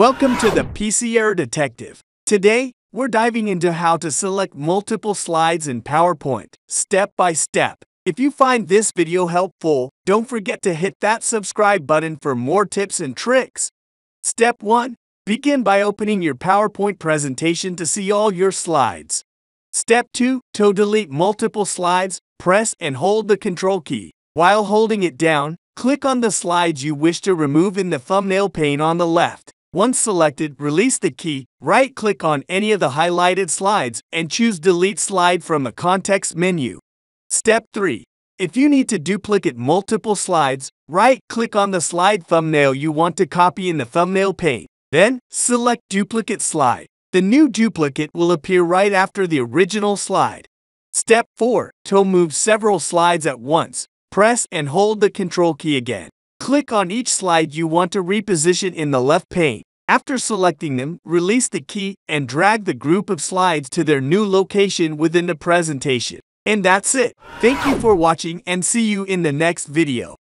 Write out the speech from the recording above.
Welcome to the PC Error Detective. Today, we're diving into how to select multiple slides in PowerPoint, step by step. If you find this video helpful, don't forget to hit that subscribe button for more tips and tricks. Step 1. Begin by opening your PowerPoint presentation to see all your slides. Step 2. To delete multiple slides, press and hold the Control key. While holding it down, click on the slides you wish to remove in the thumbnail pane on the left. Once selected, release the key, right-click on any of the highlighted slides, and choose Delete Slide from the context menu. Step 3. If you need to duplicate multiple slides, right-click on the slide thumbnail you want to copy in the thumbnail pane. Then, select Duplicate Slide. The new duplicate will appear right after the original slide. Step 4. To move several slides at once, press and hold the Control key again. Click on each slide you want to reposition in the left pane. After selecting them, release the key and drag the group of slides to their new location within the presentation. And that's it. Thank you for watching and see you in the next video.